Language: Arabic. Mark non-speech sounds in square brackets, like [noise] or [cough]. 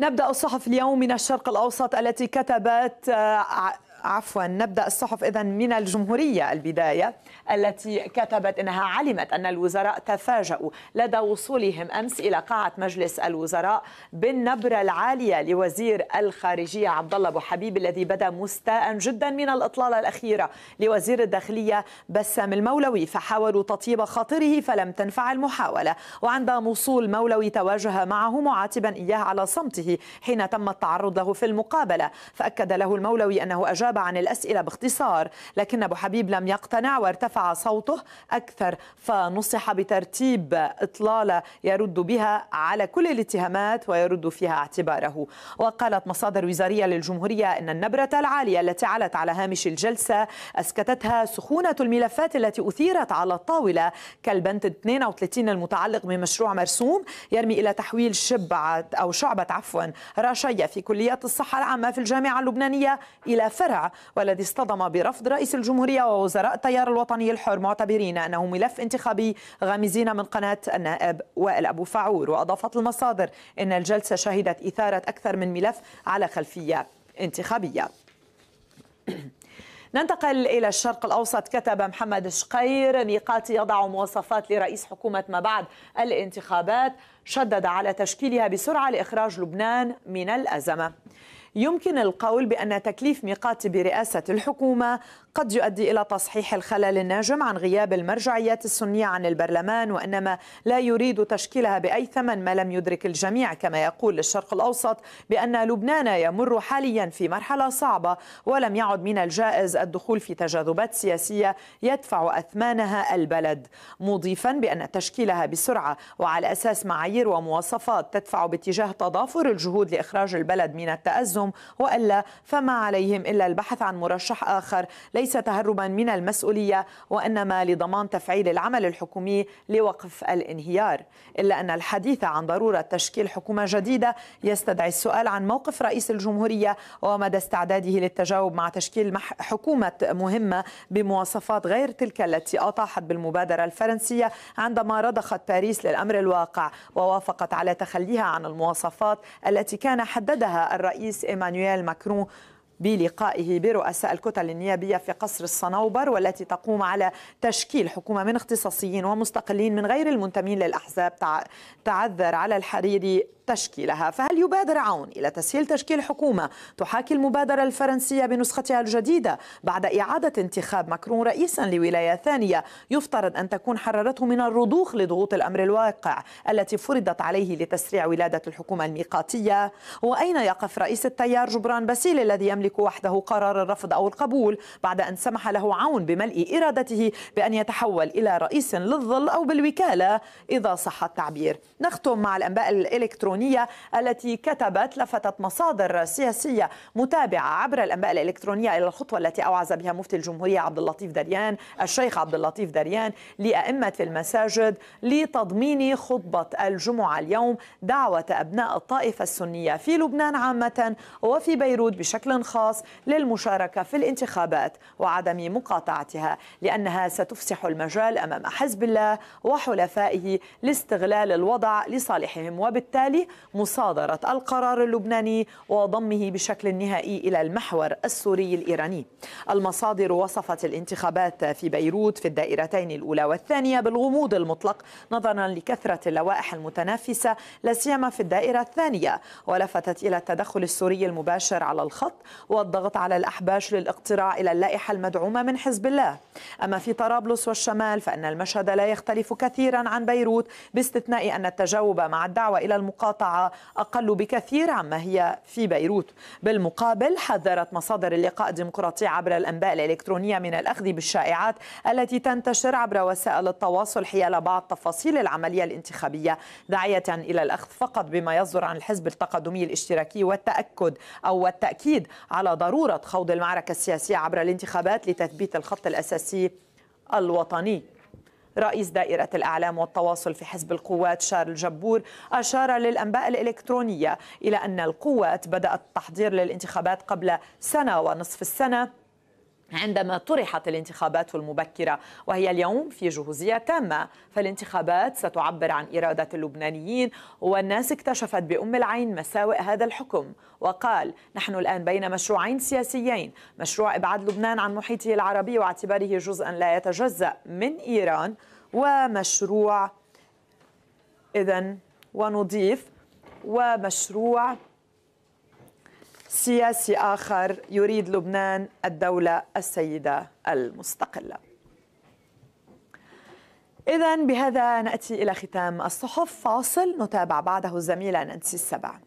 نبدأ الصحف اليوم من الشرق الأوسط التي كتبت عفوا نبدأ الصحف اذا من الجمهورية البداية التي كتبت إنها علمت أن الوزراء تفاجؤوا لدى وصولهم أمس إلى قاعة مجلس الوزراء بالنبرة العالية لوزير الخارجية عبد الله أبو حبيب الذي بدا مستاء جدا من الإطلالة الأخيرة لوزير الداخلية بسام المولوي فحاولوا تطيب خاطره فلم تنفع المحاولة. وعند وصول مولوي تواجه معه معاتبا إياه على صمته حين تم التعرض له في المقابلة. فأكد له المولوي أنه أجاب أجاب عن الأسئلة باختصار لكن أبو حبيب لم يقتنع وارتفع صوته أكثر فنصح بترتيب إطلالة يرد بها على كل الاتهامات ويرد فيها اعتباره. وقالت مصادر وزارية للجمهورية أن النبرة العالية التي علت على هامش الجلسة أسكتتها سخونة الملفات التي أثيرت على الطاولة كالبند 32 المتعلق بمشروع مرسوم يرمي إلى تحويل شبعة أو شعبة عفوا راشية في كليات الصحة العامة في الجامعة اللبنانية إلى فرع والذي اصطدم برفض رئيس الجمهورية ووزراء التيار الوطني الحر معتبرين أنه ملف انتخابي غامزين من قناة النائب وائل أبو فعور. وأضافت المصادر أن الجلسة شهدت إثارة أكثر من ملف على خلفية انتخابية. [clears throat] ننتقل إلى الشرق الأوسط. كتب محمد شقير ميقات يضع مواصفات لرئيس حكومة ما بعد الانتخابات شدد على تشكيلها بسرعة لإخراج لبنان من الأزمة. يمكن القول بأن تكليف ميقات برئاسة الحكومة قد يؤدي إلى تصحيح الخلل الناجم عن غياب المرجعيات السنية عن البرلمان وإنما لا يريد تشكيلها بأي ثمن ما لم يدرك الجميع كما يقول للشرق الأوسط بأن لبنان يمر حاليا في مرحلة صعبة ولم يعد من الجائز الدخول في تجاذبات سياسية يدفع أثمانها البلد. مضيفا بأن تشكيلها بسرعة وعلى أساس معايير ومواصفات تدفع باتجاه تضافر الجهود لإخراج البلد من التأزم وإلا فما عليهم إلا البحث عن مرشح آخر ليس ليس تهربا من المسؤولية وإنما لضمان تفعيل العمل الحكومي لوقف الانهيار. إلا أن الحديث عن ضرورة تشكيل حكومة جديدة يستدعي السؤال عن موقف رئيس الجمهورية ومدى استعداده للتجاوب مع تشكيل حكومة مهمة بمواصفات غير تلك التي أطاحت بالمبادرة الفرنسية عندما رضخت باريس للأمر الواقع ووافقت على تخليها عن المواصفات التي كان حددها الرئيس إيمانويل ماكرون بلقائه برؤساء الكتل النيابية في قصر الصنوبر والتي تقوم على تشكيل حكومة من اختصاصيين ومستقلين من غير المنتمين للأحزاب تعذر على الحريري تشكيلها. فهل يبادر عون إلى تسهيل تشكيل حكومة تحاكي المبادرة الفرنسية بنسختها الجديدة بعد إعادة انتخاب ماكرون رئيسا لولاية ثانية يفترض أن تكون حررته من الرضوخ لضغوط الأمر الواقع التي فرضت عليه لتسريع ولادة الحكومة الميقاتية. وأين يقف رئيس التيار جبران باسيل الذي يملك وحده قرار الرفض أو القبول بعد أن سمح له عون بملء إرادته بأن يتحول إلى رئيس للظل أو بالوكالة؟ إذا صح التعبير. نختم مع الأنباء الإلكترونية الإلكترونية كتبت لفتت مصادر سياسية متابعة عبر الأنباء الإلكترونية إلى الخطوة التي أوعز بها مفتي الجمهورية عبد اللطيف دريان الشيخ عبد اللطيف دريان لأئمة المساجد لتضمين خطبة الجمعة اليوم دعوة أبناء الطائفة السنية في لبنان عامة وفي بيروت بشكل خاص للمشاركة في الانتخابات وعدم مقاطعتها لأنها ستفسح المجال أمام حزب الله وحلفائه لاستغلال الوضع لصالحهم وبالتالي مصادرة القرار اللبناني وضمه بشكل نهائي إلى المحور السوري الإيراني. المصادر وصفت الانتخابات في بيروت في الدائرتين الأولى والثانية بالغموض المطلق نظرا لكثرة اللوائح المتنافسة لا سيما في الدائرة الثانية ولفتت إلى التدخل السوري المباشر على الخط والضغط على الأحباش للاقتراع إلى اللائحة المدعومة من حزب الله. أما في طرابلس والشمال فإن المشهد لا يختلف كثيرا عن بيروت باستثناء أن التجاوب مع الدعوة إلى المقاطعة المقاطعة أقل بكثير عما هي في بيروت. بالمقابل حذرت مصادر اللقاء الديمقراطي عبر الأنباء الإلكترونية من الأخذ بالشائعات التي تنتشر عبر وسائل التواصل حيال بعض تفاصيل العملية الانتخابية داعية إلى الأخذ فقط بما يصدر عن الحزب التقدمي الاشتراكي والتأكد أو التأكيد على ضرورة خوض المعركة السياسية عبر الانتخابات لتثبيت الخط الأساسي الوطني. رئيس دائرة الإعلام والتواصل في حزب القوات شارل جبور أشار للأنباء الإلكترونية إلى أن القوات بدأت التحضير للانتخابات قبل سنة ونصف السنة. عندما طرحت الانتخابات المبكرة وهي اليوم في جهوزية تامة. فالانتخابات ستعبر عن إرادة اللبنانيين والناس اكتشفت بأم العين مساوئ هذا الحكم. وقال نحن الآن بين مشروعين سياسيين. مشروع إبعاد لبنان عن محيطه العربي واعتباره جزءا لا يتجزأ من إيران. ومشروع إذا ونضيف ومشروع سياسي آخر يريد لبنان الدولة السيدة المستقلة. إذا بهذا نأتي إلى ختام الصحف. فاصل. نتابع بعده الزميلة نانسي السبع.